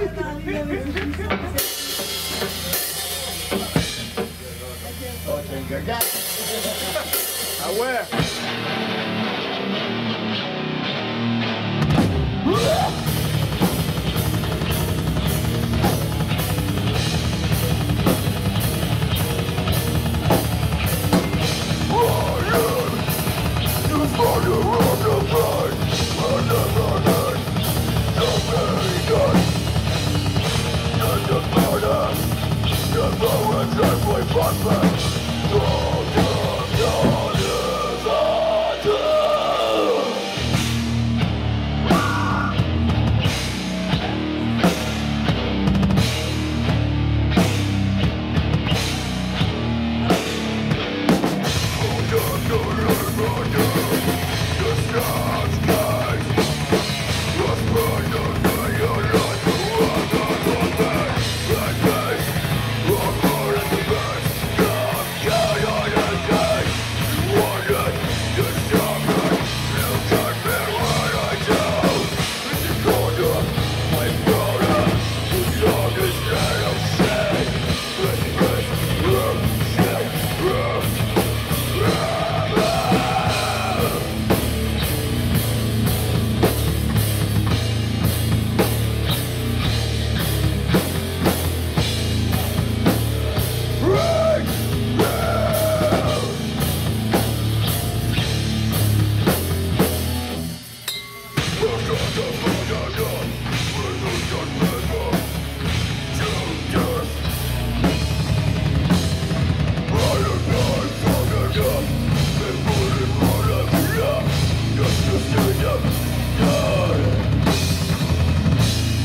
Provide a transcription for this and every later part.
I wear. Gun. I wear.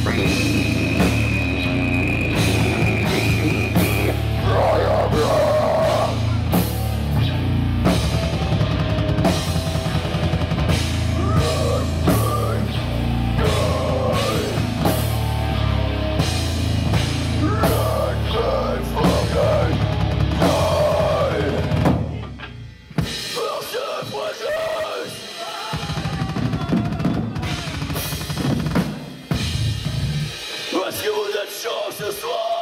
Free. Est-ce que vous êtes chaud